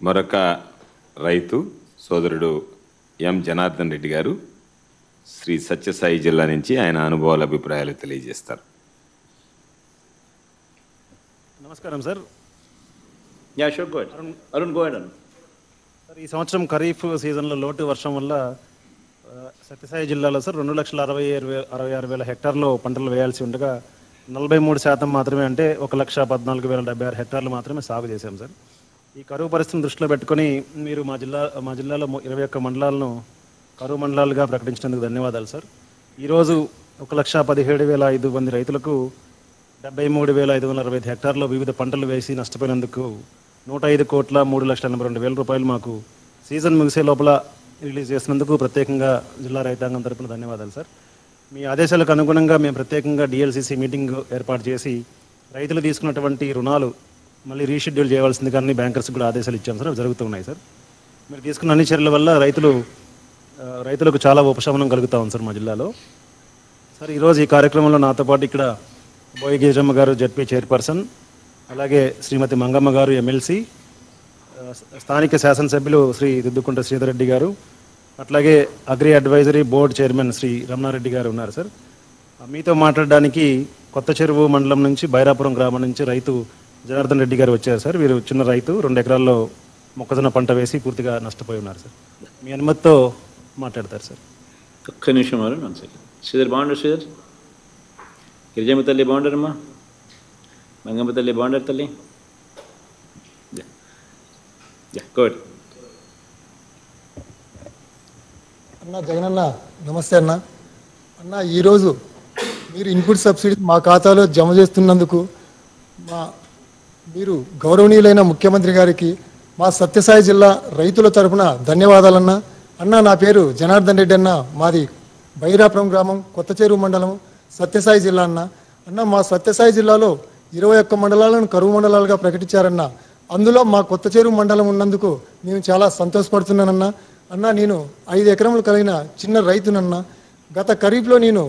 మరొక రైతు సోదరుడు ఎం జనార్దన్ రెడ్డి గారు శ్రీ సత్యసాయి జిల్లా నుంచి ఆయన అనుభవాల అభిప్రాయాలు తెలియజేస్తారు నమస్కారం sir go ahead. Arun, go ahead, Arun. Sir ఈ సంవత్సరం ఖరీఫ్ సీజన్లో లోటు వర్షం వల్ల సత్యసాయి జిల్లాలో సార్ రెండు లక్షల అరవై అరవై ఆరు వేల హెక్టార్లు పంటలు వేయాల్సి ఉండగా నలభై మూడు శాతం మాత్రమే అంటే ఒక లక్ష పద్నాలుగు వేల డెబ్బై ఆరు హెక్టార్లు మాత్రమే సాగు చేశాం సార్ ఈ కరువు పరిస్థితిని దృష్టిలో పెట్టుకొని మీరు మా జిల్లా మా జిల్లాలో ఇరవై ఒక్క మండలాలను కరువు మండలాలుగా ప్రకటించినందుకు ధన్యవాదాలు సార్. ఈరోజు ఒక లక్ష పదిహేడు వేల ఐదు మంది రైతులకు డెబ్బై మూడు వేల ఐదు వందల అరవై ఐదు హెక్టార్లో వివిధ పంటలు వేసి నష్టపోయినందుకు నూట ఐదు కోట్ల మూడు లక్షల ఎనభై రెండు వేల రూపాయలు మాకు సీజన్ ముగిసే లోపల రిలీజ్ చేసినందుకు ప్రత్యేకంగా జిల్లా రైతాంగం తరపున ధన్యవాదాలు సార్. మీ ఆదేశాలకు అనుగుణంగా మేము ప్రత్యేకంగా డిఎల్సిసి మీటింగ్ ఏర్పాటు చేసి రైతులు తీసుకున్నటువంటి రుణాలు మళ్ళీ రీషెడ్యూల్ చేయవలసింది కానీ బ్యాంకర్స్ కూడా ఆదేశాలు ఇచ్చాం సార్ అవి జరుగుతున్నాయి సార్. మీరు తీసుకున్న అన్ని చర్యల వల్ల రైతులు రైతులకు చాలా ఉపశమనం కలుగుతా ఉంది సార్ మా జిల్లాలో. సార్ ఈరోజు ఈ కార్యక్రమంలో నాతో పాటు ఇక్కడ బోయి గేజమ్మ గారు జడ్పీ చైర్పర్సన్ అలాగే శ్రీమతి మంగమ్మ గారు ఎమ్మెల్సీ స్థానిక శాసనసభ్యులు శ్రీ దిద్దుకుంట శ్రీధర్ రెడ్డి గారు అట్లాగే agri advisory board chairman Shri Ramanareddy గారు ఉన్నారు సార్. మీతో మాట్లాడడానికి కొత్త చెరువు మండలం నుంచి బైరాపురం గ్రామం నుంచి రైతు జనార్దన్ రెడ్డి గారు వచ్చారు సార్. వీరు చిన్న రైతు రెండు ఎకరాల్లో మొక్కజొన్న పంట వేసి పూర్తిగా నష్టపోయి ఉన్నారు సార్. మీ అనుమతితో మాట్లాడతారు సార్. ఒక్క నిమిషం వన్ సెకండ్ శ్రీధర్ బాగుండరు శ్రీధర్? గిరిజమ్మ తల్లి బాగుండరమ్మా? మంగమ్మ తల్లి బాగుండరు తల్లి? యా గుడ్ అన్న జగనన్న నమస్తే అన్న. అన్న ఈరోజు మీరు ఇన్పుట్ సబ్సిడీ మా ఖాతాలో జమ చేస్తున్నందుకు మా మీరు గౌరవనీయులైన ముఖ్యమంత్రి గారికి మా సత్యసాయి జిల్లా రైతుల తరపున ధన్యవాదాలన్న. అన్న నా పేరు జనార్దన్ రెడ్డి అన్న. మాది బైరాపురం గ్రామం కొత్త చెరువు మండలం సత్యసాయి జిల్లా అన్న. అన్న మా సత్యసాయి జిల్లాలో ఇరవై ఒక్క మండలాలను కరువు మండలాలుగా ప్రకటించారన్న. అందులో మా కొత్త చెరువు మండలం ఉన్నందుకు నేను చాలా సంతోషపడుతున్నానన్న. అన్న నేను ఐదు ఎకరములు కలిగిన చిన్న రైతునన్న. గత ఖరీఫ్లో నేను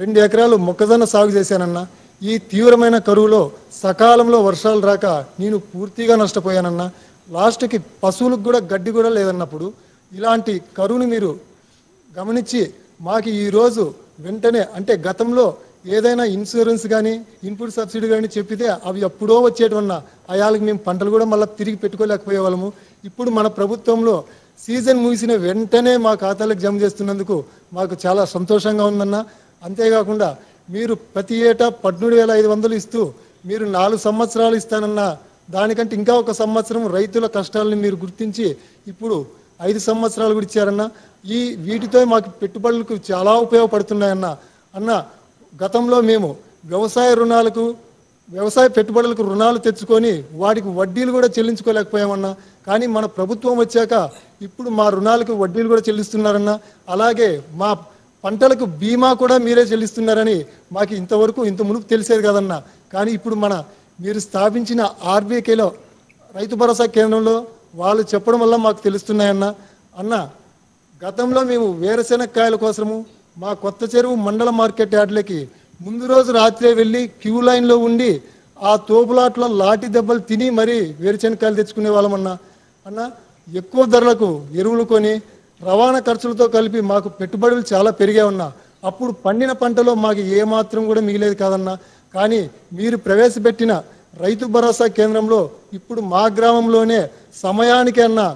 రెండు ఎకరాలు మొక్కజొన్న సాగు చేశానన్నా. ఈ తీవ్రమైన కరువులో సకాలంలో వర్షాలు రాక నేను పూర్తిగా నష్టపోయానన్న లాస్ట్కి పశువులకు కూడా గడ్డి కూడా లేదన్నప్పుడు ఇలాంటి కరువుని మీరు గమనించి మాకు ఈరోజు వెంటనే అంటే గతంలో ఏదైనా ఇన్సూరెన్స్ కానీ ఇన్పుట్ సబ్సిడీ కానీ చెప్పితే అవి ఎప్పుడో వచ్చేటవన్న అయాలకు మేము పంటలు కూడా మళ్ళీ తిరిగి పెట్టుకోలేకపోయే వాళ్ళము ఇప్పుడు మన ప్రభుత్వంలో సీజన్ ముగిసిన వెంటనే మా ఖాతాలకు జమ చేస్తున్నందుకు మాకు చాలా సంతోషంగా ఉందన్న. అంతేకాకుండా మీరు ప్రతి ఏటా పద్మూడు వేల ఐదు వందలు ఇస్తూ మీరు నాలుగు సంవత్సరాలు ఇస్తానన్న దానికంటే ఇంకా ఒక సంవత్సరం రైతుల కష్టాలను మీరు గుర్తించి ఇప్పుడు ఐదు సంవత్సరాలు కూడా ఇచ్చారన్న ఈ వీటితో మాకు పెట్టుబడులకు చాలా ఉపయోగపడుతున్నాయన్న అన్న గతంలో మేము వ్యవసాయ రుణాలకు వ్యవసాయ పెట్టుబడులకు రుణాలు తెచ్చుకొని వాటికి వడ్డీలు కూడా చెల్లించుకోలేకపోయామన్నా కానీ మన ప్రభుత్వం వచ్చాక ఇప్పుడు మా రుణాలకు వడ్డీలు కూడా చెల్లిస్తున్నారన్న అలాగే మా పంటలకు బీమా కూడా మీరే చెల్లిస్తున్నారని మాకు ఇంతవరకు ఇంత మునుపు తెలిసేది కదన్నా. కానీ ఇప్పుడు మన మీరు స్థాపించిన ఆర్బీకేలో రైతు భరోసా కేంద్రంలో వాళ్ళు చెప్పడం వల్ల మాకు తెలుస్తున్నాయన్న. అన్న గతంలో మేము వేరుశెనక్కాయల కోసము మా కొత్త చెరువు మండల మార్కెట్ యార్డ్లకి ముందు రోజు రాత్రే వెళ్ళి క్యూ లైన్లో ఉండి ఆ తోపులాట్లో లాఠీ దెబ్బలు తిని మరీ వేరుశెనక్కాయలు తెచ్చుకునే వాళ్ళమన్నా. అన్న ఎక్కువ ధరలకు ఎరువులు కొని రవాణా ఖర్చులతో కలిపి మాకు పెట్టుబడులు చాలా పెరిగా ఉన్నా అప్పుడు పండిన పంటలో మాకు ఏమాత్రం కూడా మిగిలేదు కాదన్నా. కానీ మీరు ప్రవేశపెట్టిన రైతు భరోసా కేంద్రంలో ఇప్పుడు మా గ్రామంలోనే సమయానికన్నా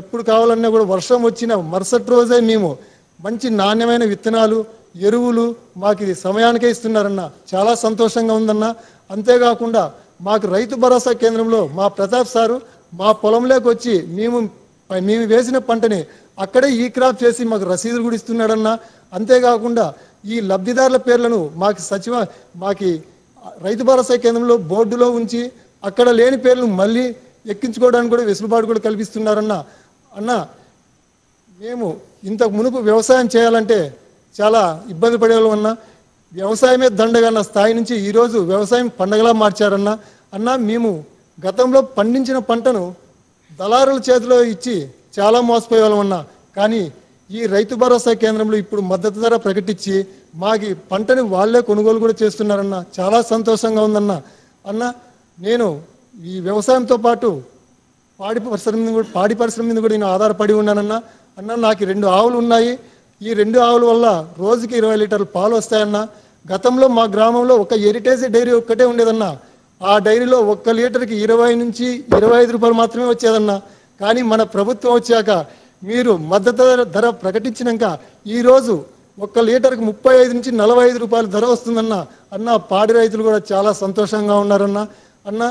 ఎప్పుడు కావాలన్నా కూడా వర్షం వచ్చిన మరుసటి రోజే మేము మంచి నాణ్యమైన విత్తనాలు ఎరువులు మాకు ఇది సమయానికే ఇస్తున్నారన్న. చాలా సంతోషంగా ఉందన్న. అంతేకాకుండా మాకు రైతు భరోసా కేంద్రంలో మా ప్రతాప్ సారు మా పొలంలోకి వచ్చి మేము మేము వేసిన పంటని అక్కడే ఈ క్రాప్ చేసి మాకు రసీదులు కూడా ఇస్తున్నాడన్నా. అంతేకాకుండా ఈ లబ్ధిదారుల పేర్లను మాకు సచివ మాకి రైతు భరోసా కేంద్రంలో బోర్డులో ఉంచి అక్కడ లేని పేర్లు మళ్ళీ ఎక్కించుకోవడానికి కూడా వెసులుబాటు కూడా కల్పిస్తున్నారన్న. అన్న మేము ఇంతకు మునుపు వ్యవసాయం చేయాలంటే చాలా ఇబ్బంది పడేవాళ్ళం అన్న. వ్యవసాయమే దండగన్న స్థాయి నుంచి ఈరోజు వ్యవసాయం పండగలా మార్చారన్న. అన్న మేము గతంలో పండించిన పంటను దళారుల చేతిలో ఇచ్చి చాలా మోసపోయేవాళ్ళం అన్నా. కానీ ఈ రైతు భరోసా కేంద్రంలో ఇప్పుడు మద్దతు ధర ప్రకటించి మాకి పంటని వాళ్ళే కొనుగోలు కూడా చేస్తున్నారన్న చాలా సంతోషంగా ఉందన్న. అన్న నేను ఈ వ్యవసాయంతో పాటు పాడి పరిశ్రమ మీద కూడా పాడి పరిశ్రమ మీద కూడా నేను ఆధారపడి ఉన్నానన్న. అన్న నాకు రెండు ఆవులు ఉన్నాయి. ఈ రెండు ఆవుల వల్ల రోజుకి ఇరవై లీటర్లు పాలు వస్తాయన్న. గతంలో మా గ్రామంలో ఒక హెరిటేజ్ డైరీ ఒక్కటే ఉండేదన్న. ఆ డైరీలో ఒక్క లీటర్కి ఇరవై నుంచి ఇరవై ఐదు రూపాయలు మాత్రమే వచ్చేదన్నా. కానీ మన ప్రభుత్వం వచ్చాక మీరు మద్దతు ధర- ప్రకటించినాక ఈరోజు ఒక్క లీటర్కి ముప్పై ఐదు నుంచి నలభై ఐదు రూపాయల ధర వస్తుందన్న అన్న పాడి రైతులు కూడా చాలా సంతోషంగా ఉన్నారన్న. అన్న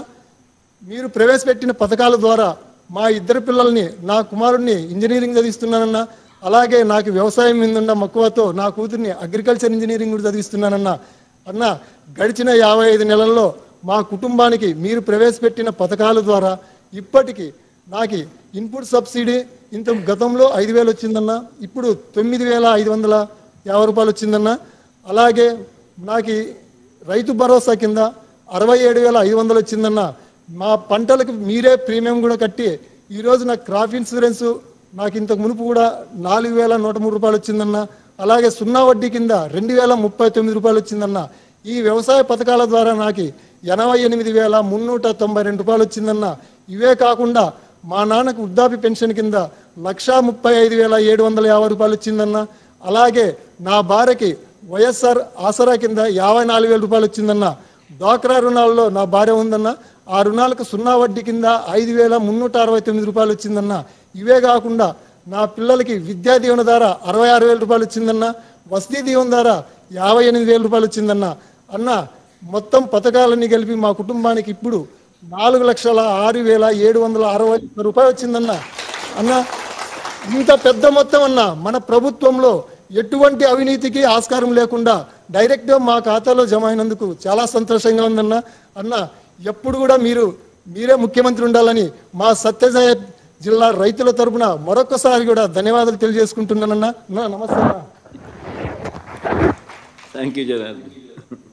మీరు ప్రవేశపెట్టిన పథకాల ద్వారా మా ఇద్దరు పిల్లల్ని నా కుమారుడిని ఇంజనీరింగ్ చదివిస్తున్నానన్న అలాగే నాకు వ్యవసాయం మీద ఉన్న మక్కువతో నా కూతుర్ని అగ్రికల్చర్ ఇంజనీరింగ్ కూడా చదివిస్తున్నానన్న. అన్న గడిచిన యాభై ఐదు నెలల్లో మా కుటుంబానికి మీరు ప్రవేశపెట్టిన పథకాల ద్వారా ఇప్పటికీ నాకు ఇన్పుట్ సబ్సిడీ ఇంత గతంలో ఐదు వేలు వచ్చిందన్న ఇప్పుడు తొమ్మిది వేల ఐదు వందల యాభై రూపాయలు వచ్చిందన్న అలాగే నాకు రైతు భరోసా కింద అరవై ఏడు వేల ఐదు వందలు వచ్చిందన్న మా పంటలకు మీరే ప్రీమియం కూడా కట్టి ఈరోజు నా క్రాప్ ఇన్సూరెన్స్ నాకు ఇంతకు మునుపు కూడా నాలుగు వేల నూట మూడు రూపాయలు వచ్చిందన్న అలాగే సున్నా వడ్డీ కింద రెండు వేల ముప్పై తొమ్మిది రూపాయలు వచ్చిందన్న ఈ వ్యవసాయ పథకాల ద్వారా నాకు ఎనభై ఎనిమిది వేల మున్నూట తొంభై రెండు రూపాయలు వచ్చిందన్న ఇవే కాకుండా మా నాన్నకు వృద్ధాప్య పెన్షన్ కింద లక్షా ముప్పై ఐదు వేల ఏడు వందల యాభై రూపాయలు వచ్చిందన్న అలాగే నా భార్యకి వైఎస్ఆర్ ఆసరా కింద యాభై నాలుగు వేల రూపాయలు వచ్చిందన్న డ్వాక్రా రుణాల్లో నా భార్య ఉందన్న ఆ రుణాలకు సున్నా వడ్డీ కింద ఐదు వేల మున్నూట అరవై తొమ్మిది రూపాయలు వచ్చిందన్న ఇవే కాకుండా నా పిల్లలకి విద్యా దీవెన ద్వారా అరవై ఆరు వేల రూపాయలు వచ్చిందన్న వసతి దీవెన ద్వారా యాభై ఎనిమిది వేల రూపాయలు వచ్చిందన్న అన్న మొత్తం పథకాలన్నీ కలిపి మా కుటుంబానికి ఇప్పుడు నాలుగు లక్షల ఆరు వేల ఏడు వందల అరవై రూపాయలు వచ్చిందన్న. అన్న ఇంత పెద్ద మొత్తం అన్న మన ప్రభుత్వంలో ఎటువంటి అవినీతికి ఆస్కారం లేకుండా డైరెక్ట్గా మా ఖాతాలో జమ అయినందుకు చాలా సంతోషంగా ఉందన్న. అన్న ఎప్పుడు కూడా మీరు మీరే ముఖ్యమంత్రి ఉండాలని మా సత్యసాయ జిల్లా రైతుల తరపున మరొకసారి కూడా ధన్యవాదాలు తెలియజేసుకుంటున్నానన్న. నమస్తే థ్యాంక్ యూ జనార్దన్